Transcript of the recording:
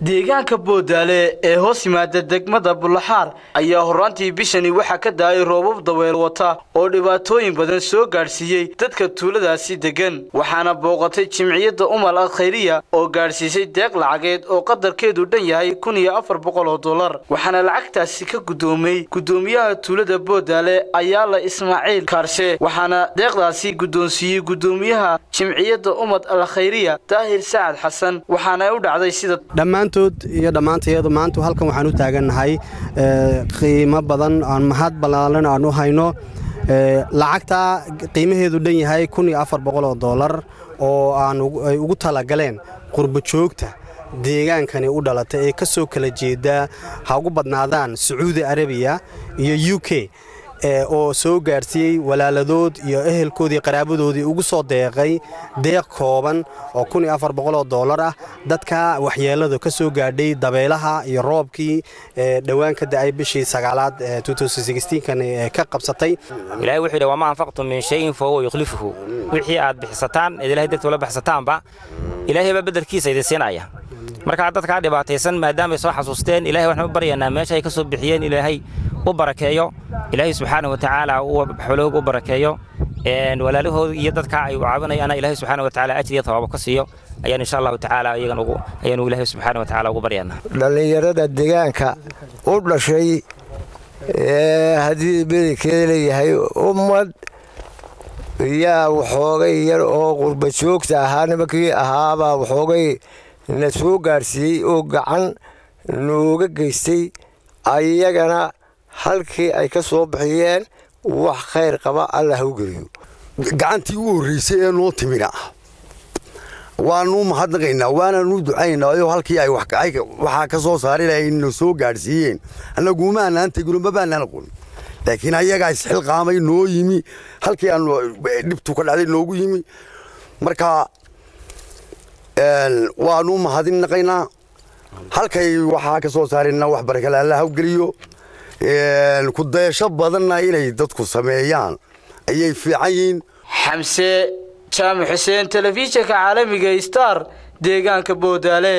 deegaanka boodaale ee hoos yimaada degmada bullaxaar ayaa horraantii bishani waxaa ka daayay roobab daweel wata oo dhibaatooyin badan soo gaadhsiiyey dadka tuuladaasi deggan. Waxaana booqatay jimciyadda umal al khayriya oo gaadhsiisay deeq lacageed oo qadarkeedu dhan yahay kun iyo afar boqol oo dollar. Waxaana lacagtaasi ka guddoomay guddoomiyaha tuulada boodaale ayaala ismaaciil kaarshe waxaana deeqdaasi guddoonsiiyey guddoomiyaha jimciyadda umad al khayriya daahir sacad xasan. Waxaana u dhacday sida dhammaantood iyo dhammaantayadu maanta halkan waxaan u taagannahay qiimo badan aan mahad ballaalan aan u hayno. Lacagtaa qiimaheedu dhan yahay kun iyo afar boqol oo dollar oo aan ay ugu talagaleen qurbo joogta deegaankani u dhalata ee ka soo kala jeeda ha ugu badnaadaan sacuudi arabiya iyo u k oo soo gaadhsiiyey walaaladood iyo ehelkoodii qaraabadoodii ugu soo deeqay deeq kooban oo oo dollar ah. Dadka waxyeeladu ka soo gaadhay dabeelaha iyo roobkii dhowaan ka da'ay bishii sagaalaad kan ka qabsatay. Ilaahay wuxuu yidhi wama anfaqtum min shayin fa huwa yukhlifuhu. Wixii aad bixisataan eed ilahay dartii ula baxsataanba ilaahay baa beddelkiisa idin siinaya markaa dadkaa dhibaataysan maadaamay soo xasuusteen ilahay waxaan u baryaynaa meesha ay ka soo bixiyeen ilaahay u barakeeyo. Ilaahay subxaana wa tacaala xoloog u barakeeyo. Walaalahooda iyo dadkaa ay caawinayaana ilaahay subxaana wa tacaala ajriya tawaabo ka siiyo. Ayaan insha allahu tacaala iyagan ugu ayaanu ilaahay subxaana wa tacaala ugu baryaynaa. Dhallinyarada deegaanka u dhashay ee haddii bedelkeeda leeyahay ummad yaa waxoogay yar oo qurba joogta ahaa nimankii ahaabaa waxoogay na soo gaadhsiiyey oo gacan nooga geystay ayagana halkii ay ka soo bixiyeen wax khayr qaba allah u geliyo gacantii u horraysay ee noo timina. Waanuu mahadnaqaynaa waananu ducaynaynaa oo halkii ay waxaa ka soo saari lahayna soo gaadhsiiyeen annagumaanaan tegino mabaanaan aqoon. Laakiin ayagaa isxilqaamay noo yimi. Halkii aanu dhibtu ka dhacday noogu yimi. Marka waanu mahadinaqaynaa halkay waxaa ka soo saareenna wax barakale allah u geliyo ku dayasho badanna inay dadku sameeyaan. Ayay fiican yihiin. Xamse jaamac xuseen telefishinka caalamiga star deegaanka boodaale